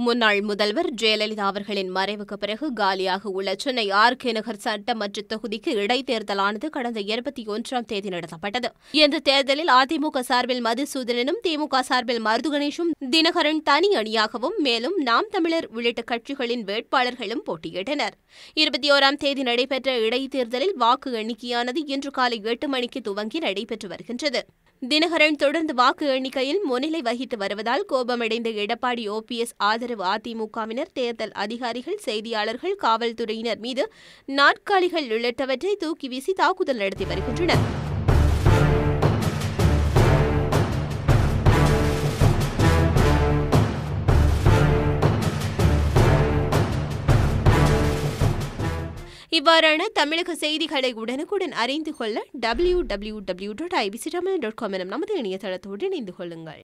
முன்னாள் முதல்வர் ஜெயலலிதா அவர்களின் மறைவுக்கு பிறகு காலியாக உள்ள சென்னை ஆர் கே நகர் சட்டமன்ற தொகுதிக்கு இடைத்தேர்தலானது கடந்த இருபத்தி ஒன்றாம் தேதி நடத்தப்பட்டது. இந்த தேர்தலில் அதிமுக சார்பில் மதுசூதனனும் திமுக சார்பில் மருதுகணேஷும் தினகரன் தனி அணியாகவும் மேலும் நாம் தமிழர் உள்ளிட்ட கட்சிகளின் வேட்பாளர்களும் போட்டியிட்டனர். இருபத்தி ஓராம் தேதி நடைபெற்ற இடைத்தேர்தலில் வாக்கு எண்ணிக்கையானது இன்று காலை எட்டு மணிக்கு துவங்கி நடைபெற்று வருகின்றது. தினகரன் தொடர்ந்து வாக்கு எண்ணிக்கையில் முன்னிலை வகித்து வருவதால் கோபமடைந்த எடப்பாடி ஓபிஎஸ் ஆதரவு அதிமுகவினர் தேர்தல் அதிகாரிகள் செய்தியாளர்கள் காவல்துறையினர் மீது நாற்காலிகள் உள்ளிட்டவற்றை தூக்கி வீசி தாக்குதல் நடத்தி வருகின்றனர். இவ்வாறான தமிழக செய்திகளை உடனுக்குடன் அறிந்து கொள்ள W W W dot IBC Tamil dot com எனும் நமது இணையதளத்தோடு இணைந்து கொள்ளுங்கள்.